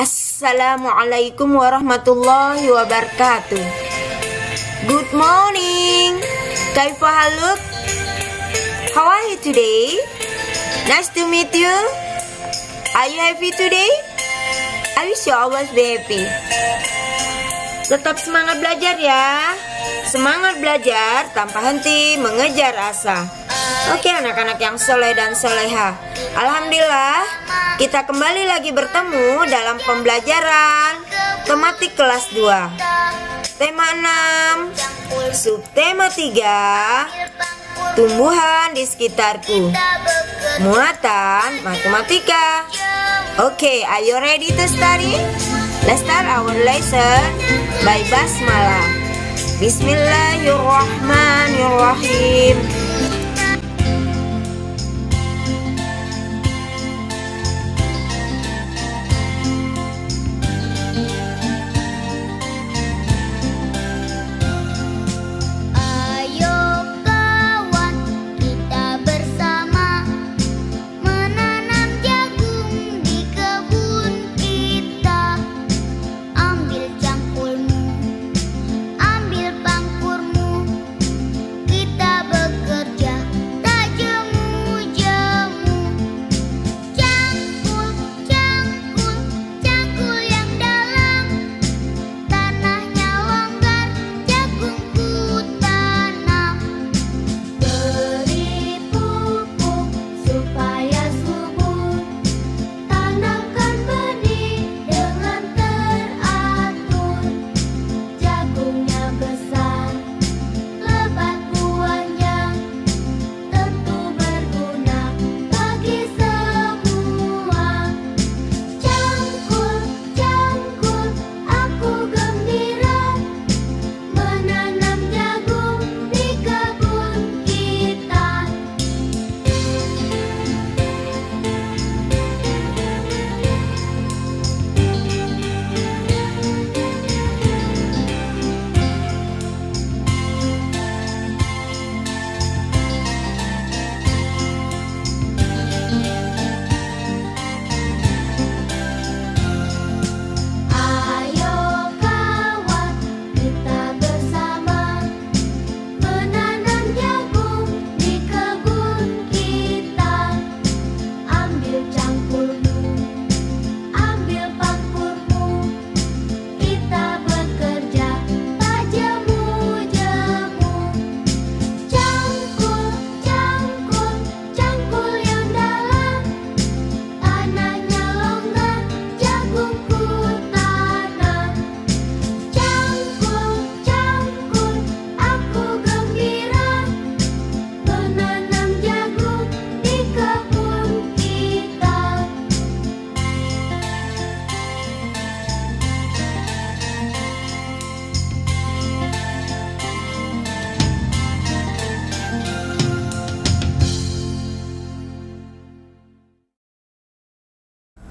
Assalamualaikum warahmatullahi wabarakatuh. Good morning. Kaifa haluk? How are you today? Nice to meet you. Are you happy today? I wish you always be happy. Tetap semangat belajar ya. Semangat belajar tanpa henti mengejar asa. Oke anak-anak yang soleh dan soleha. Alhamdulillah kita kembali lagi bertemu dalam pembelajaran tematik kelas 2 Tema 6 Subtema 3 Tumbuhan di sekitarku. Muatan matematika. Oke, are you ready to study? Let's start our lesson by Basmalah. Bismillahirrahmanirrahim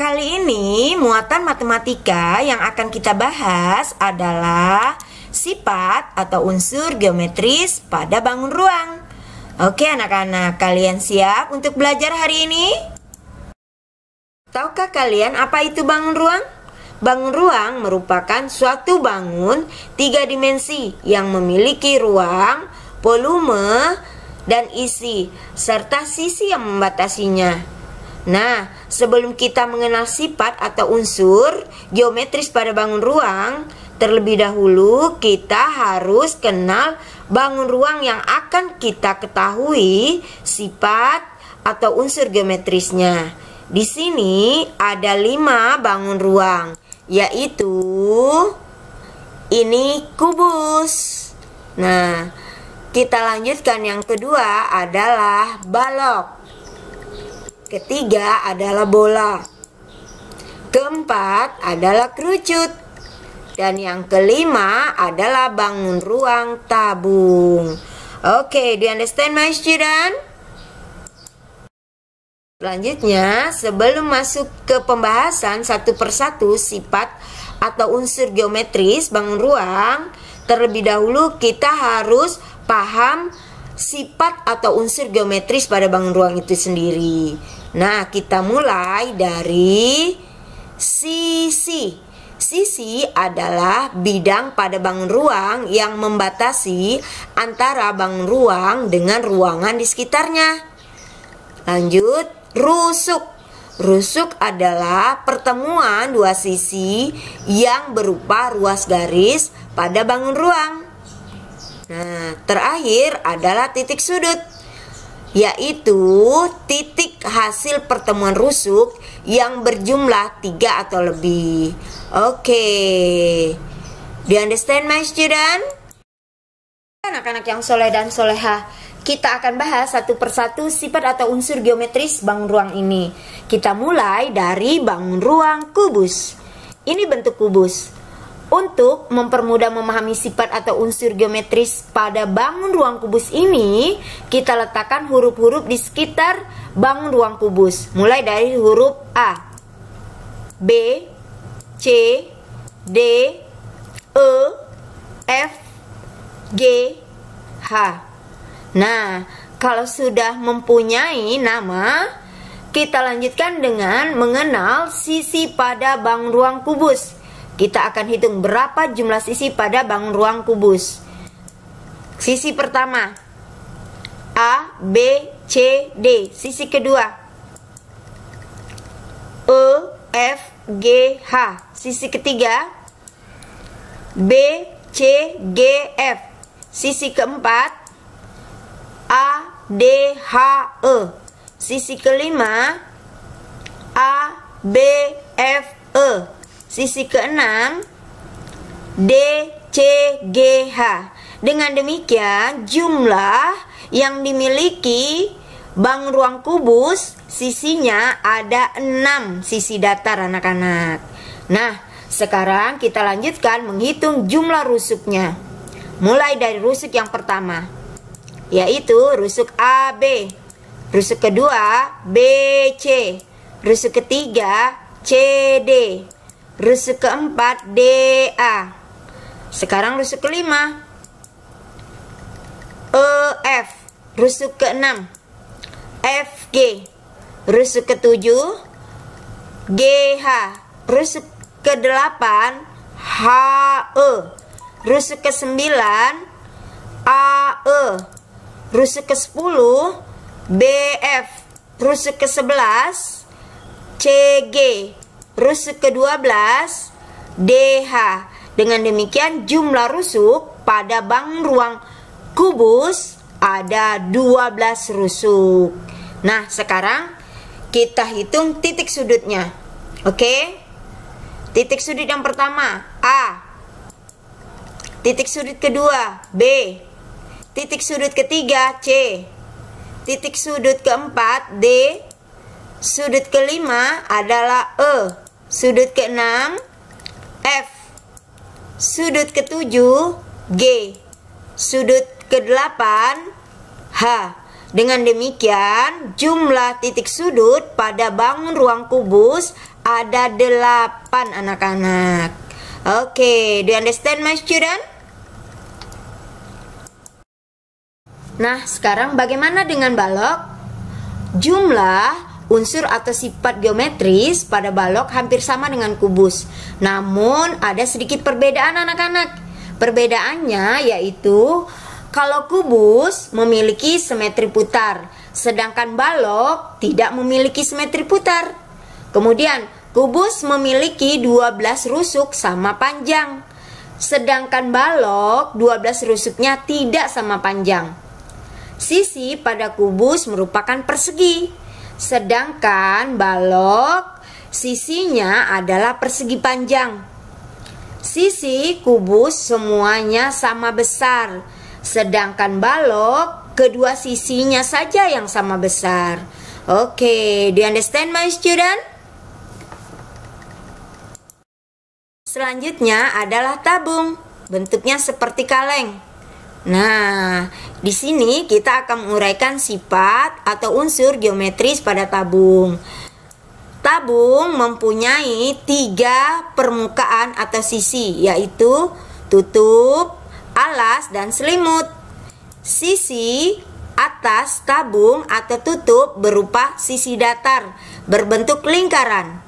Kali ini muatan matematika yang akan kita bahas adalah sifat atau unsur geometris pada bangun ruang. Oke anak-anak, kalian siap untuk belajar hari ini? Tahukah kalian apa itu bangun ruang? Bangun ruang merupakan suatu bangun tiga dimensi yang memiliki ruang, volume, dan isi, serta sisi yang membatasinya. Nah, sebelum kita mengenal sifat atau unsur geometris pada bangun ruang, terlebih dahulu kita harus kenal bangun ruang yang akan kita ketahui sifat atau unsur geometrisnya. Di sini ada lima bangun ruang, yaitu ini kubus. Nah, kita lanjutkan yang kedua adalah balok. Ketiga adalah bola. Keempat adalah kerucut. Dan yang kelima adalah bangun ruang tabung. Oke, okay, do you understand my student? Selanjutnya, sebelum masuk ke pembahasan satu persatu sifat atau unsur geometris bangun ruang, terlebih dahulu kita harus paham sifat atau unsur geometris pada bangun ruang itu sendiri. Nah, kita mulai dari sisi. Sisi adalah bidang pada bangun ruang yang membatasi antara bangun ruang dengan ruangan di sekitarnya. Lanjut, rusuk. Rusuk adalah pertemuan dua sisi yang berupa ruas garis pada bangun ruang. Nah, terakhir adalah titik sudut, yaitu titik hasil pertemuan rusuk yang berjumlah tiga atau lebih. Oke, okay. you understand my student? Anak-anak yang soleh dan soleha, kita akan bahas satu persatu sifat atau unsur geometris bangun ruang ini. Kita mulai dari bangun ruang kubus. Ini bentuk kubus. Untuk mempermudah memahami sifat atau unsur geometris pada bangun ruang kubus ini, kita letakkan huruf-huruf di sekitar bangun ruang kubus. Mulai dari huruf A, B, C, D, E, F, G, H. Nah, kalau sudah mempunyai nama, kita lanjutkan dengan mengenal sisi pada bangun ruang kubus. Kita akan hitung berapa jumlah sisi pada bangun ruang kubus. Sisi pertama A, B, C, D. Sisi kedua E, F, G, H. Sisi ketiga B, C, G, F. Sisi keempat A, D, H, E. Sisi kelima A, B, F, E. Sisi keenam D, C, G, H. Dengan demikian jumlah yang dimiliki bank ruang kubus sisinya ada 6 sisi datar anak-anak. Nah, sekarang kita lanjutkan menghitung jumlah rusuknya. Mulai dari rusuk yang pertama yaitu rusuk AB. Rusuk kedua BC. Rusuk ketiga CD. Rusuk keempat DA. Sekarang rusuk kelima EF. Rusuk keenam FG. Rusuk ketujuh GH. Rusuk kedelapan HE. Rusuk kesembilan AE rusuk ke-10 BF rusuk ke-11 CG rusuk ke-12 DH dengan demikian jumlah rusuk pada bank ruang kubus ada 12 rusuk nah sekarang kita hitung titik sudutnya oke titik sudut yang pertama A titik sudut kedua B Titik sudut ketiga C. Titik sudut keempat D. Sudut kelima adalah E. Sudut keenam F. Sudut ketujuh G. Sudut kedelapan H. Dengan demikian, jumlah titik sudut pada bangun ruang kubus ada delapan anak-anak. Oke, okay, do you understand my student? Nah, sekarang bagaimana dengan balok? Jumlah unsur atau sifat geometris pada balok hampir sama dengan kubus. Namun ada sedikit perbedaan anak-anak. Perbedaannya yaitu kalau kubus memiliki simetri putar, sedangkan balok tidak memiliki simetri putar. Kemudian kubus memiliki 12 rusuk sama panjang. Sedangkan balok 12 rusuknya tidak sama panjang. Sisi pada kubus merupakan persegi, sedangkan balok sisinya adalah persegi panjang. Sisi kubus semuanya sama besar, sedangkan balok kedua sisinya saja yang sama besar. Oke, okay, do you understand my student? Selanjutnya adalah tabung. Bentuknya seperti kaleng. Nah, di sini kita akan menguraikan sifat atau unsur geometris pada tabung. Tabung mempunyai tiga permukaan atau sisi, yaitu tutup, alas, dan selimut. Sisi atas tabung atau tutup berupa sisi datar, berbentuk lingkaran.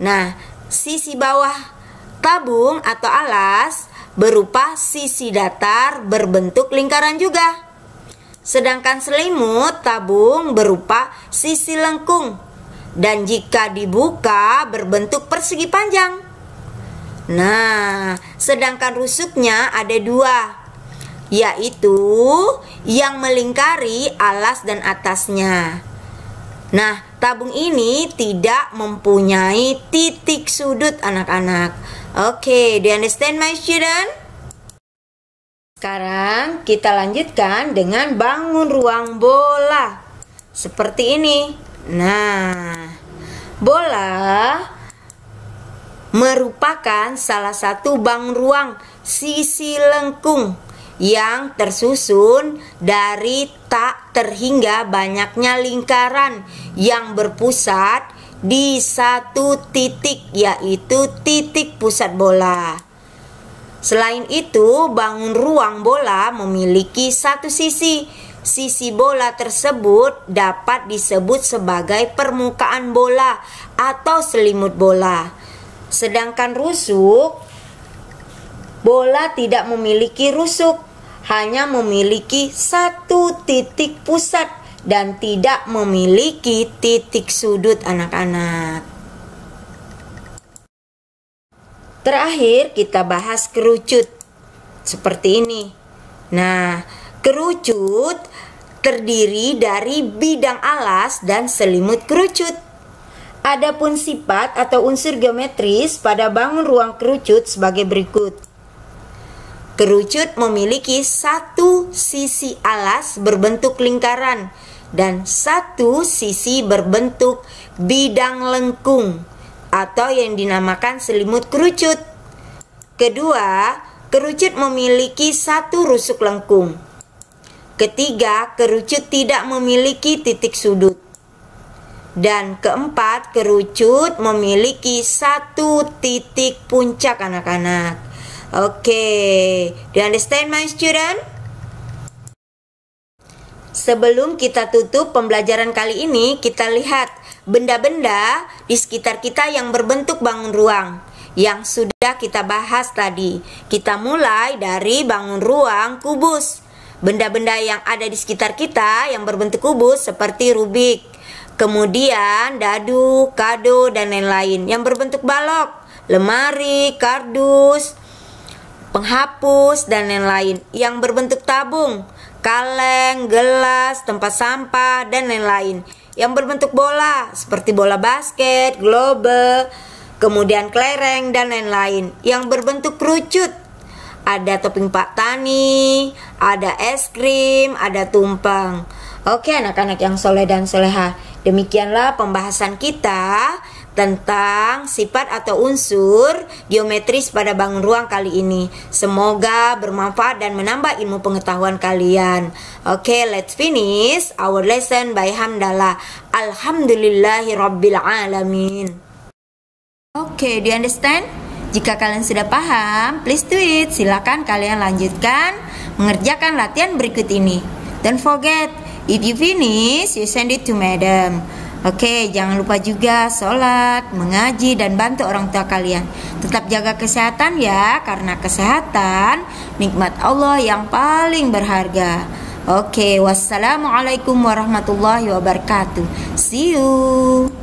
Nah, sisi bawah tabung atau alas berupa sisi datar berbentuk lingkaran juga. Sedangkan selimut tabung berupa sisi lengkung dan jika dibuka berbentuk persegi panjang. Nah, sedangkan rusuknya ada dua, yaitu yang melingkari alas dan atasnya. Nah, tabung ini tidak mempunyai titik sudut anak-anak. Oke, okay, do you understand my student? Sekarang kita lanjutkan dengan bangun ruang bola. Seperti ini. Nah, bola merupakan salah satu bangun ruang sisi lengkung yang tersusun dari tak terhingga banyaknya lingkaran yang berpusat di satu titik yaitu titik pusat bola. Selain itu, bangun ruang bola memiliki satu sisi. Sisi bola tersebut dapat disebut sebagai permukaan bola atau selimut bola. Sedangkan rusuk, bola tidak memiliki rusuk, hanya memiliki satu titik pusat dan tidak memiliki titik sudut anak-anak. Terakhir kita bahas kerucut seperti ini. Nah, kerucut terdiri dari bidang alas dan selimut kerucut. Adapun sifat atau unsur geometris pada bangun ruang kerucut sebagai berikut. Kerucut memiliki satu sisi alas berbentuk lingkaran dan satu sisi berbentuk bidang lengkung atau yang dinamakan selimut kerucut. Kedua, kerucut memiliki satu rusuk lengkung. Ketiga, kerucut tidak memiliki titik sudut. Dan keempat, kerucut memiliki satu titik puncak anak-anak. Okay. do you understand my student? Sebelum kita tutup pembelajaran kali ini, kita lihat benda-benda di sekitar kita yang berbentuk bangun ruang yang sudah kita bahas tadi. Kita mulai dari bangun ruang kubus. Benda-benda yang ada di sekitar kita yang berbentuk kubus seperti rubik, Kemudian dadu, kado, dan lain-lain yang berbentuk balok, lemari, kardus, penghapus, dan lain-lain yang berbentuk tabung, kaleng, gelas, tempat sampah, dan lain-lain yang berbentuk bola seperti bola basket, globe, kemudian kelereng, dan lain-lain yang berbentuk kerucut ada topping pak tani, ada es krim, ada tumpeng. Oke anak-anak yang soleh dan soleha Demikianlah pembahasan kita tentang sifat atau unsur geometris pada bangun ruang kali ini. Semoga bermanfaat dan menambah ilmu pengetahuan kalian. Oke, okay, let's finish our lesson by hamdalah. Alhamdulillahi rabbil alamin. Oke, okay, do you understand? Jika kalian sudah paham, please do it. Silakan kalian lanjutkan mengerjakan latihan berikut ini. Don't forget If you finish, you send it to madam. Oke, jangan lupa juga sholat, mengaji, dan bantu orang tua kalian. Tetap jaga kesehatan ya, karena kesehatan nikmat Allah yang paling berharga. Oke, wassalamualaikum warahmatullahi wabarakatuh. See you.